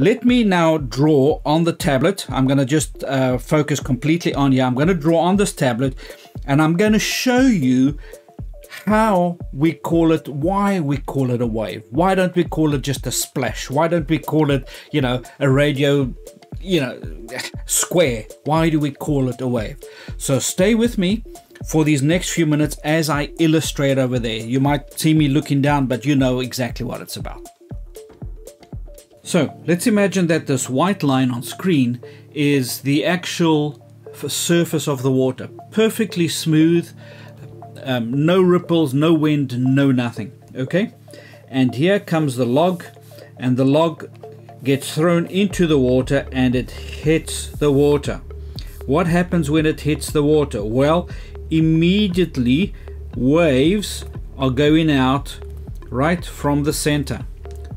let me now draw on the tablet. I'm going to just uh, focus completely on here. I'm going to draw on this tablet and I'm going to show you how we call it, why we call it a wave. Why don't we call it just a splash? Why don't we call it, you know, a radio, you know, square? Why do we call it a wave? So stay with me for these next few minutes as I illustrate over there. You might see me looking down, but you know exactly what it's about. So let's imagine that this white line on screen is the actual surface of the water. Perfectly smooth, um, no ripples, no wind, no nothing. Okay? And here comes the log, and the log gets thrown into the water and it hits the water. What happens when it hits the water? Well, immediately waves are going out right from the center.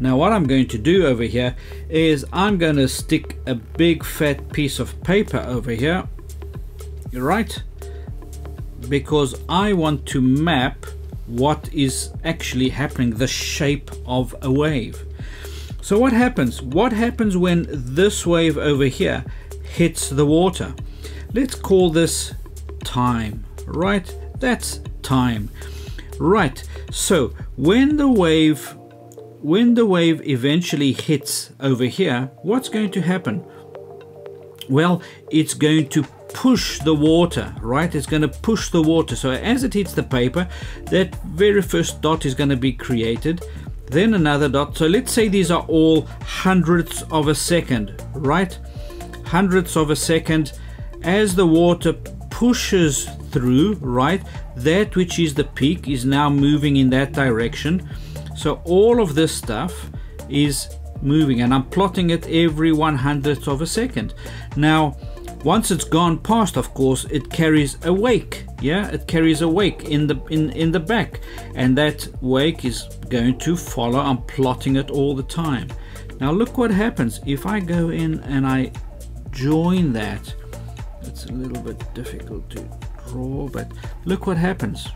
Now what I'm going to do over here is I'm going to stick a big fat piece of paper over here, right? Because I want to map what is actually happening, the shape of a wave. So what happens? What happens when this wave over here hits the water? Let's call this time right that's time right so when the wave when the wave eventually hits over here what's going to happen? Well it's going to push the water right? It's going to push the water. So as it hits the paper that very first dot is going to be created then another dot. So let's say these are all hundredths of a second right? Hundredths of a second. As the water pushes through, right, that which is the peak is now moving in that direction. So all of this stuff is moving and I'm plotting it every one hundredth of a second. Now, once it's gone past, of course, it carries a wake. Yeah, it carries a wake in the in in the back, and that wake is going to follow. I'm plotting it all the time. Now look what happens if I go in and I join that. It's a little bit difficult to draw, but look what happens.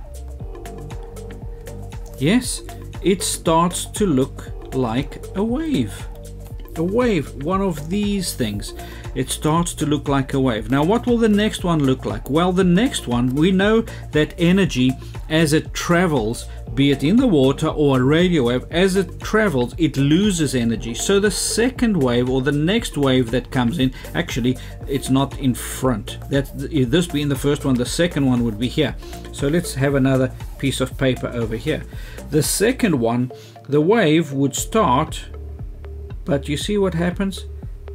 Yes, it starts to look like a wave. A wave, one of these things. It starts to look like a wave. Now, what will the next one look like? Well, the next one, we know that energy as it travels be it in the water or a radio wave, as it travels, it loses energy. So the second wave or the next wave that comes in, actually, it's not in front. That if this being the first one, the second one would be here. So let's have another piece of paper over here. The second one, the wave would start, but you see what happens?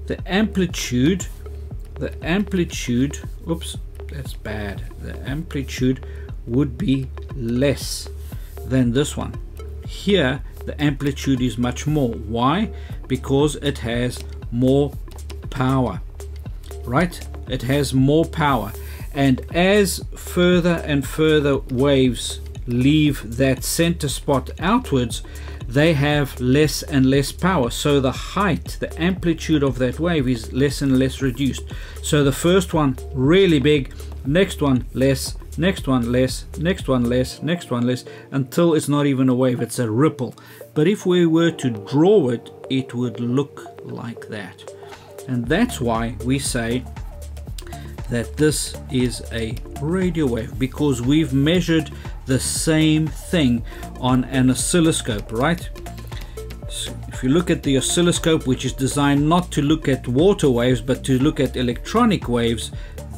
The amplitude, the amplitude, oops, that's bad. The amplitude would be less than this one. Here the amplitude is much more. Why? Because it has more power, right? It has more power. And as further and further waves leave that center spot outwards, they have less and less power. So the height, the amplitude of that wave is less and less reduced. So the first one really big, next one less, next one less, next one less, next one less, until it's not even a wave, it's a ripple. But if we were to draw it, it would look like that. And that's why we say that this is a radio wave, because we've measured the same thing on an oscilloscope, right? So if you look at the oscilloscope, which is designed not to look at water waves, but to look at electronic waves,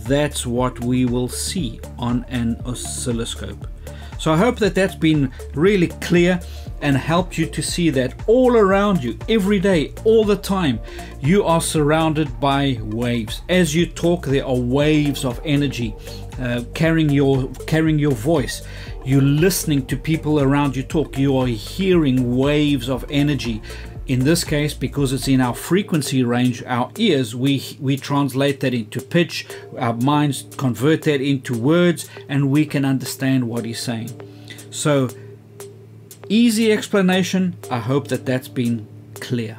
that's what we will see on an oscilloscope. So I hope that that's been really clear and helped you to see that all around you, every day, all the time, you are surrounded by waves. As you talk, there are waves of energy uh, carrying your carrying your voice. You're listening to people around you talk. You are hearing waves of energy in this case, because it's in our frequency range, our ears, we, we translate that into pitch, our minds convert that into words, and we can understand what he's saying. So, easy explanation. I hope that that's been clear.